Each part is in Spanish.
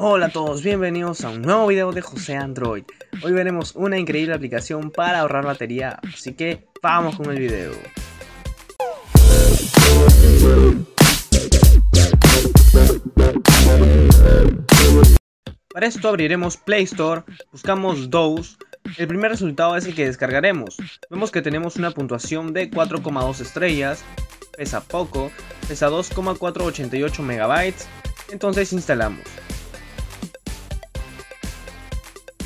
Hola a todos, bienvenidos a un nuevo video de José Android. Hoy veremos una increíble aplicación para ahorrar batería, así que vamos con el video. Para esto abriremos Play Store, buscamos Dose, el primer resultado es el que descargaremos. Vemos que tenemos una puntuación de 4,2 estrellas, pesa poco, pesa 2,488 megabytes, entonces instalamos.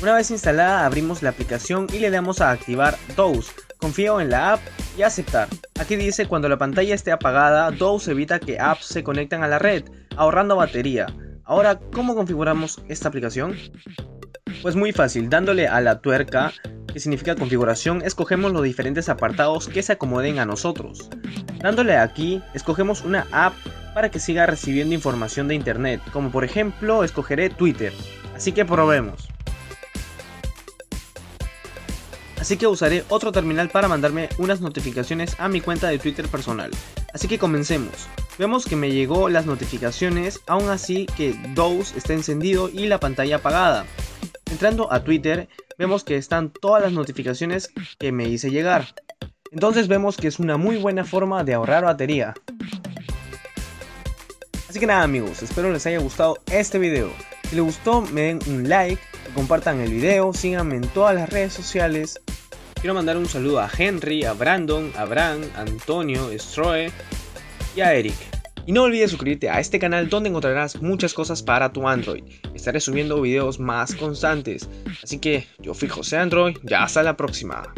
Una vez instalada abrimos la aplicación y le damos a activar Dose, confío en la app y aceptar. Aquí dice cuando la pantalla esté apagada, Dose evita que apps se conecten a la red, ahorrando batería. Ahora, ¿cómo configuramos esta aplicación? Pues muy fácil, dándole a la tuerca, que significa configuración, escogemos los diferentes apartados que se acomoden a nosotros. Dándole aquí, escogemos una app para que siga recibiendo información de internet, como por ejemplo escogeré Twitter. Así que probemos. Así que usaré otro terminal para mandarme unas notificaciones a mi cuenta de Twitter personal. Así que comencemos. Vemos que me llegó las notificaciones, aún así que Dose está encendido y la pantalla apagada. Entrando a Twitter, vemos que están todas las notificaciones que me hice llegar. Entonces vemos que es una muy buena forma de ahorrar batería. Así que nada amigos, espero les haya gustado este video. Si les gustó me den un like, compartan el video, síganme en todas las redes sociales. Quiero mandar un saludo a Henry, a Brandon, a Bran, Antonio, Stroe y a Eric. Y no olvides suscribirte a este canal donde encontrarás muchas cosas para tu Android. Estaré subiendo videos más constantes. Así que yo fui José Android, ya hasta la próxima.